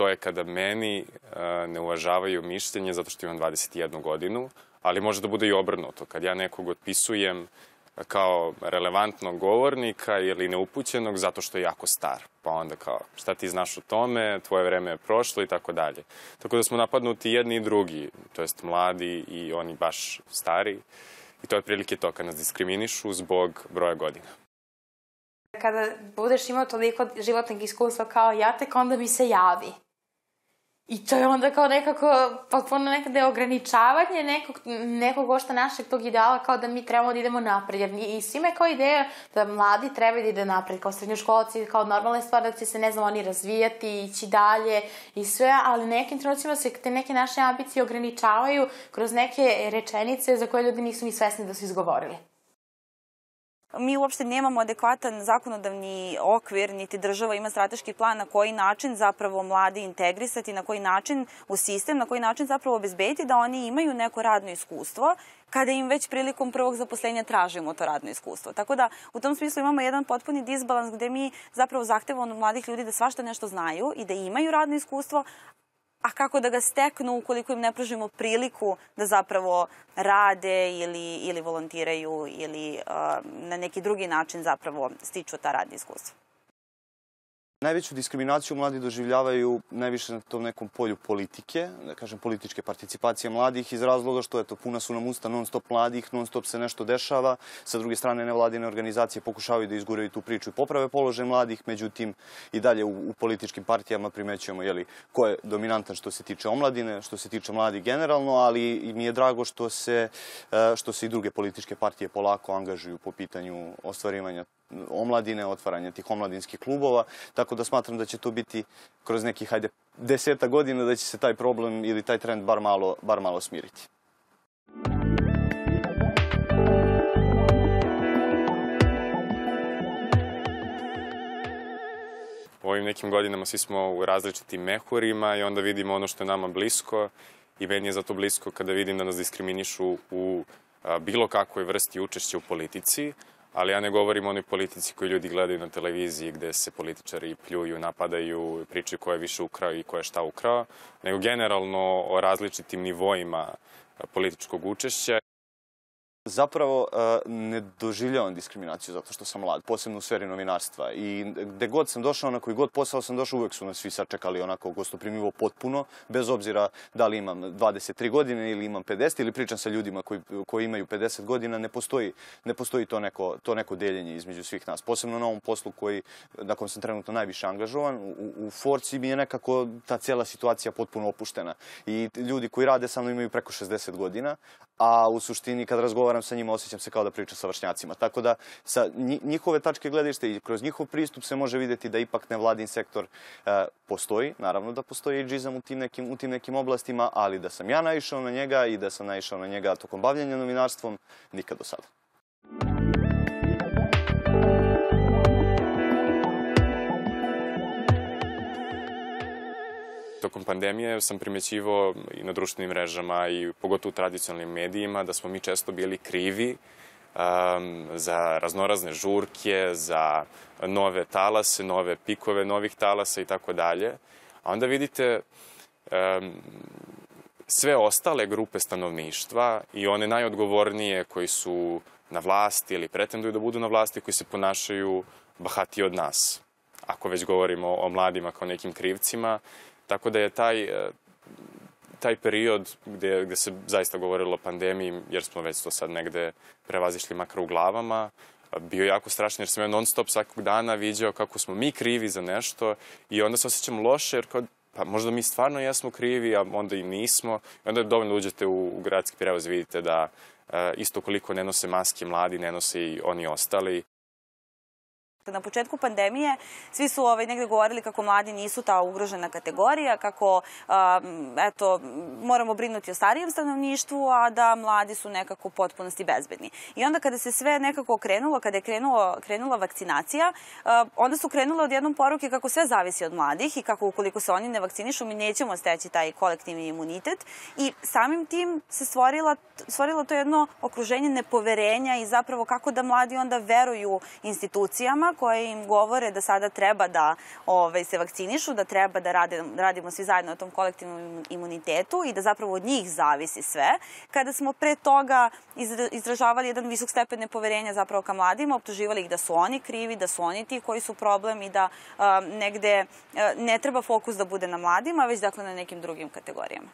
to je kada meni ne uvažavaju mišljenje zato što imam 21 godinu, ali može da bude i obrnuto. Kad ja nekog otpisujem kao relevantnog govornika ili neupućenog zato što je jako star. Pa onda kao, šta ti znaš o tome, tvoje vreme je prošlo i tako dalje. Tako da smo napadnuti jedni i drugi, to jest mladi i oni baš stari. I to je prilike to kad nas diskriminišu zbog broja godina. Kada budeš imao toliko životnog iskustva kao ja, tek onda mi se javi. I to je onda kao nekako potpuno nekada ograničavanje nekog, nekog ošta našeg tog ideala kao da mi trebamo da idemo napred. Jer i svima je kao ideja da mladi treba da ide napred, kao srednjoškolci, kao normalne stvari da će se, ne znam, oni razvijati, ići dalje i sve, ali nekim trenucima se te neke naše ambicije ograničavaju kroz neke rečenice za koje ljudi nisu ni svesni da su izgovorili mi uopšte nemamo adekvatan zakonodavni okvir, niti država ima strateški plan na koji način zapravo mladi integrisati, na koji način u sistem, na koji način zapravo obezbediti da oni imaju neko radno iskustvo kada im već prilikom prvog zaposlenja tražimo to radno iskustvo. Tako da u tom smislu imamo jedan potpuni disbalans gde mi zapravo zahtevamo od mladih ljudi da svašta nešto znaju i da imaju radno iskustvo, a kako da ga steknu ukoliko im ne pružimo priliku da zapravo rade ili, ili volontiraju ili uh, na neki drugi način zapravo stiču ta radna iskustva. Najveću diskriminaciju mladi doživljavaju najviše na tom nekom polju politike, da kažem političke participacije mladih iz razloga što eto, puna su nam usta non stop mladih, non stop se nešto dešava. Sa druge strane, nevladine organizacije pokušavaju da izguraju tu priču i poprave položaj mladih, međutim i dalje u, u političkim partijama primećujemo jeli, ko je dominantan što se tiče omladine, što se tiče mladih generalno, ali mi je drago što se, e, što se i druge političke partije polako angažuju po pitanju ostvarivanja omladine, otvaranje tih omladinskih klubova, tako da smatram da će to biti kroz nekih, hajde, deseta godina da će se taj problem ili taj trend bar malo, bar malo smiriti. U ovim nekim godinama svi smo u različitim mehurima i onda vidimo ono što je nama blisko i meni je zato blisko kada vidim da nas diskriminišu u bilo kakvoj vrsti učešća u politici, ali ja ne govorim o onoj politici koju ljudi gledaju na televiziji gde se političari pljuju, napadaju, pričaju ko je više ukrao i ko je šta ukrao, nego generalno o različitim nivoima političkog učešća. Zapravo ne doživljavam diskriminaciju zato što sam mlad, posebno u sferi novinarstva. I gde god sam došao, na koji god posao sam došao, uvek su nas svi sačekali onako gostoprimivo potpuno, bez obzira da li imam 23 godine ili imam 50 ili pričam sa ljudima koji, koji imaju 50 godina, ne postoji, ne postoji to, neko, to neko deljenje između svih nas. Posebno na ovom poslu koji, na kom sam trenutno najviše angažovan, u, u Forci mi je nekako ta cijela situacija potpuno opuštena. I ljudi koji rade sa mnom imaju preko 60 godina, a u suštini kad razgovaram sa njima osjećam se kao da pričam sa vršnjacima. Tako da sa njihove tačke gledišta i kroz njihov pristup se može videti da ipak nevladin sektor e, postoji. Naravno da postoji džizam u tim, nekim, u tim nekim oblastima, ali da sam ja naišao na njega i da sam naišao na njega tokom bavljanja novinarstvom, nikad do sada. Tokom pandemije sam primećivao i na društvenim mrežama i pogotovo u tradicionalnim medijima da smo mi često bili krivi um, za raznorazne žurke, za nove talase, nove pikove novih talasa i tako dalje. A onda vidite um, sve ostale grupe stanovništva i one najodgovornije koji su na vlasti ili pretenduju da budu na vlasti koji se ponašaju bahati od nas. Ako već govorimo o mladima kao nekim krivcima, Tako da je taj, e, taj period gde, gde se zaista govorilo o pandemiji, jer smo već to sad negde prevazišli makar u glavama, bio jako strašno jer sam ja non stop svakog dana viđao kako smo mi krivi za nešto i onda se osjećam loše jer kao pa možda mi stvarno jesmo krivi, a onda i nismo. I onda dovoljno da uđete u, u gradski prevoz vidite da e, isto koliko ne nose maske mladi, ne nose i oni ostali. Na početku pandemije svi su ovaj, negde govorili kako mladi nisu ta ugrožena kategorija, kako um, eto, moramo brinuti o starijem stanovništvu, a da mladi su nekako u potpunosti bezbedni. I onda kada se sve nekako krenulo, kada je krenulo, krenula vakcinacija, uh, onda su krenule odjednom poruke kako sve zavisi od mladih i kako ukoliko se oni ne vakcinišu, mi nećemo steći taj kolektivni imunitet. I samim tim se stvorila, stvorilo to jedno okruženje nepoverenja i zapravo kako da mladi onda veruju institucijama koje im govore da sada treba da ovaj, se vakcinišu, da treba da rade, radimo svi zajedno na tom kolektivnom imunitetu i da zapravo od njih zavisi sve. Kada smo pre toga izražavali jedan visok stepen nepoverenja zapravo ka mladima, optuživali ih da su oni krivi, da su oni ti koji su problem i da a, negde a, ne treba fokus da bude na mladima, već dakle na nekim drugim kategorijama.